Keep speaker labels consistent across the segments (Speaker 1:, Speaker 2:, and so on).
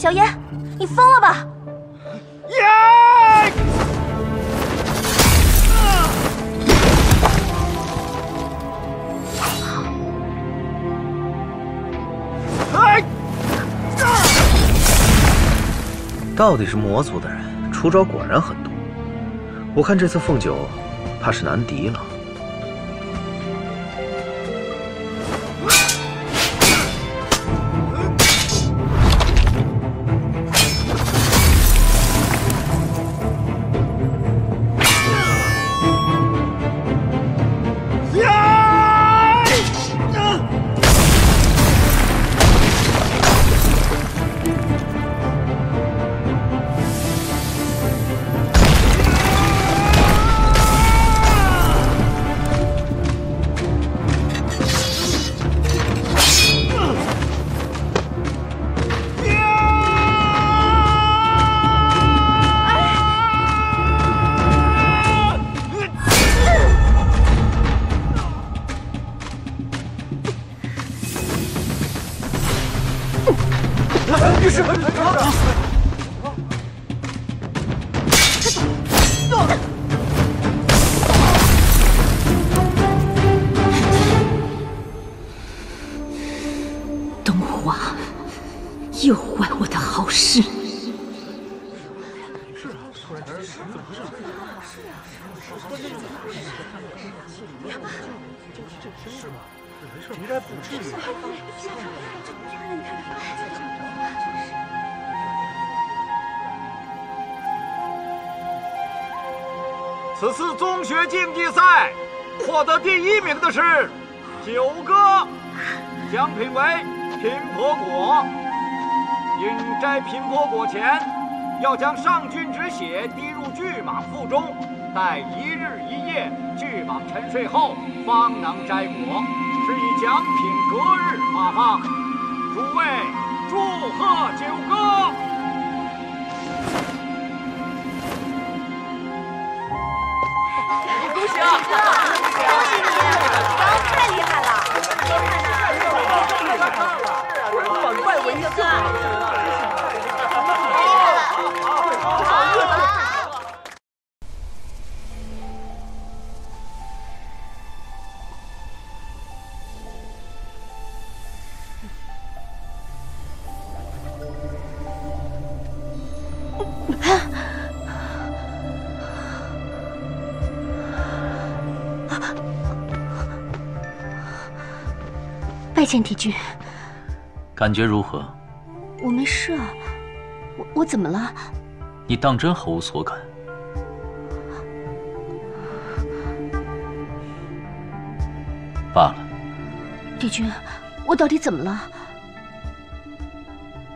Speaker 1: 小烟，你疯了吧？呀！到底是魔族的人，出招果然狠毒。我看这次凤九怕是难敌了。
Speaker 2: 是吗应该不至于吧此次宗学竞技赛获得第一名的是九哥，奖品为平婆果。因摘平婆果前，要将上君之血滴入巨蟒腹中，待一日一夜，巨蟒沉睡后方能摘果，是以奖品隔日发放。诸位，祝贺九哥！
Speaker 3: 见帝君，
Speaker 4: 感觉如何？
Speaker 3: 我没事啊，我我怎么了？
Speaker 4: 你当真毫无所感？罢了。
Speaker 3: 帝君，我到底怎么了？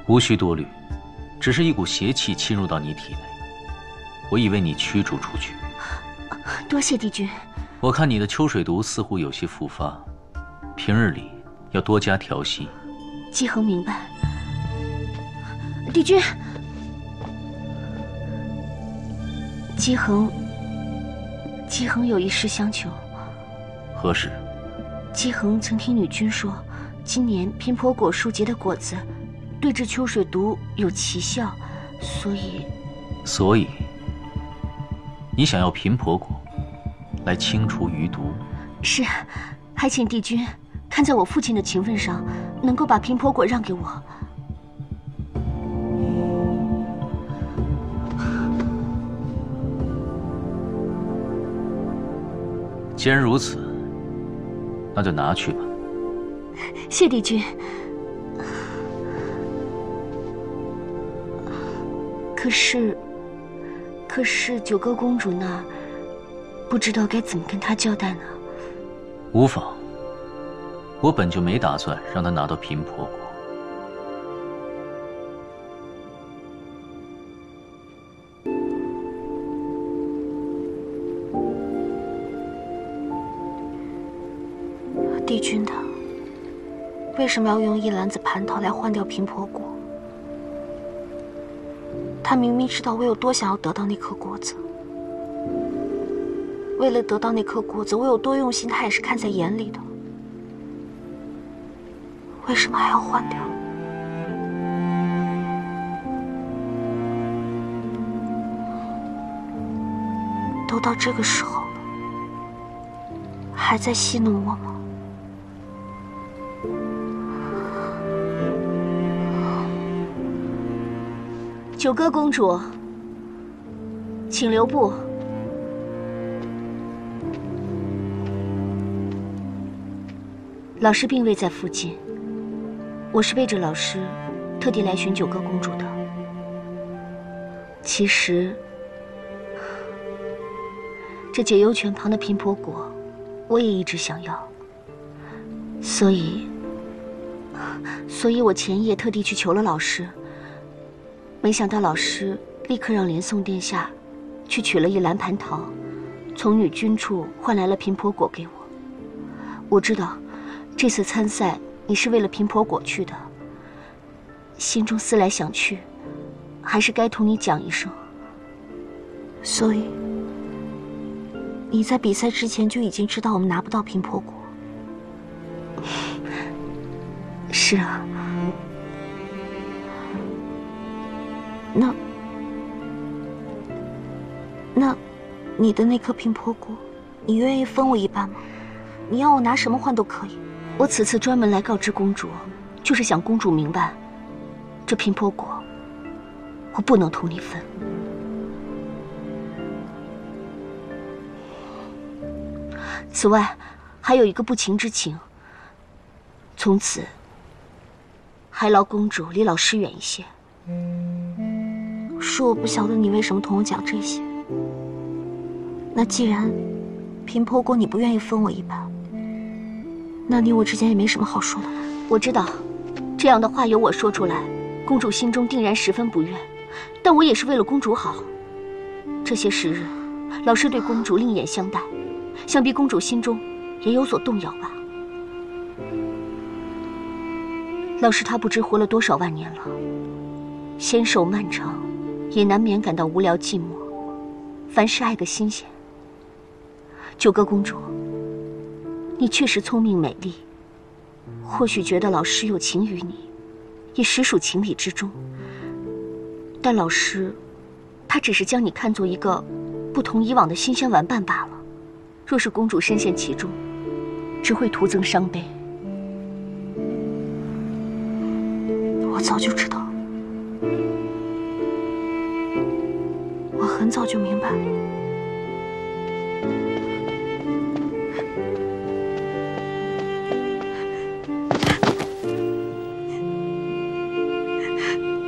Speaker 4: 无需多虑，只是一股邪气侵入到你体内，我已为你驱逐出去。
Speaker 3: 多谢帝君。
Speaker 4: 我看你的秋水毒似乎有些复发，平日里。要多加调息。
Speaker 3: 姬恒明白。帝君，姬恒，姬恒有一事相求。
Speaker 4: 何事？
Speaker 3: 姬恒曾听女君说，今年平婆果树结的果子，对治秋水毒有奇效，所以。
Speaker 4: 所以，你想要频婆果，来清除余毒？
Speaker 3: 是，还请帝君。看在我父亲的情分上，能够把平婆果让给我。
Speaker 4: 既然如此，那就拿去吧。
Speaker 3: 谢帝君。可是，可是九歌公主那儿，不知道该怎么跟她交代呢？
Speaker 4: 无妨。我本就没打算让他拿到平婆果。
Speaker 3: 帝君他为什么要用一篮子蟠桃来换掉平婆果？他明明知道我有多想要得到那颗果子，为了得到那颗果子，我有多用心，他也是看在眼里的。为什么还要换掉？都到这个时候了，还在戏弄我吗？九歌公主，请留步。老师并未在附近，我是背着老师，特地来寻九歌公主的。其实，这解忧泉旁的频婆果，我也一直想要，所以，所以我前夜特地去求了老师。没想到老师立刻让连宋殿下去取了一篮蟠桃，从女君处换来了频婆果给我。我知道。这次参赛，你是为了频婆果去的。心中思来想去，还是该同你讲一声。
Speaker 5: 所以，你在比赛之前就已经知道我们拿不到平婆果。
Speaker 3: 是啊。
Speaker 5: 那，那，你的那颗平婆果，你愿意分我一半吗？你要我拿什么换都可以。
Speaker 3: 我此次专门来告知公主，就是想公主明白，这频婆果，我不能同你分。此外，还有一个不情之请。从此，还劳公主离老师远一些。
Speaker 5: 恕我不晓得你为什么同我讲这些。那既然平坡果你不愿意分我一半。那你我之间也没什么好说的了。
Speaker 3: 我知道，这样的话由我说出来，公主心中定然十分不悦。但我也是为了公主好。这些时日，老师对公主另眼相待，想必公主心中也有所动摇吧。老师他不知活了多少万年了，纤手漫长，也难免感到无聊寂寞。凡事爱个新鲜。九歌公主。你确实聪明美丽，或许觉得老师有情于你，也实属情理之中。但老师，他只是将你看作一个不同以往的新鲜玩伴罢了。若是公主深陷其中，只会徒增伤悲。
Speaker 5: 我早就知道，我很早就明白。